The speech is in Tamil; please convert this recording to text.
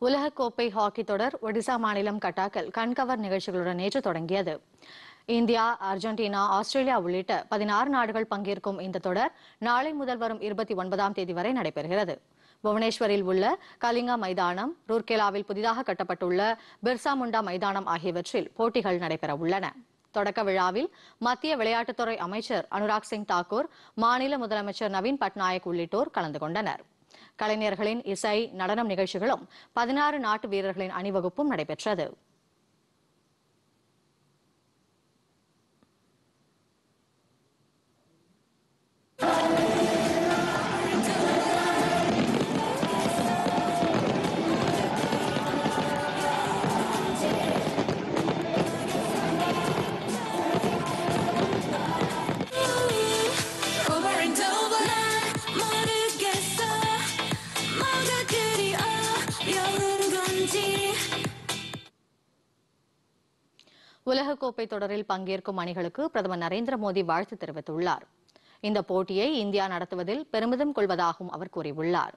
உலகக்கோப்பை ஹாக்கி தொடர் ஒடிசா மாநிலம் கட்டாக்கில் கண்கவர் நிகழ்ச்சிகளுடன் நேற்று தொடங்கியது. இந்தியா அர்ஜென்டினா ஆஸ்திரேலியா உள்ளிட்ட பதினாறு நாடுகள் பங்கேற்கும் இந்த தொடர் நாளை முதல் வரும் இருபத்தி ஒன்பதாம் தேதி வரை நடைபெறுகிறது. புவனேஸ்வரில் உள்ள கலிங்கா மைதானம் ரூர்கேலாவில் புதிதாக கட்டப்பட்டுள்ள பிர்சா முண்டா மைதானம் ஆகியவற்றில் போட்டிகள் நடைபெற உள்ளன. தொடக்க விழாவில் மத்திய விளையாட்டுத்துறை அமைச்சர் அனுராக் சிங் தாக்கூர் மாநில முதலமைச்சர் நவீன் பட்நாயக் உள்ளிட்டோர் கலந்து கொண்டனர். கலைஞர்களின் இசை நடனம் நிகழ்ச்சிகளும் பதினாறு நாட்டு வீரர்களின் அணிவகுப்பும் நடைபெற்றது. உலகக்கோப்பை தொடரில் பங்கேற்கும் அணிகளுக்கு பிரதமர் நரேந்திர மோடி வாழ்த்து தெரிவித்துள்ளார். இந்த போட்டியை இந்தியா நடத்துவதில் பெருமிதம் கொள்வதாகவும் அவர் கூறியுள்ளார்.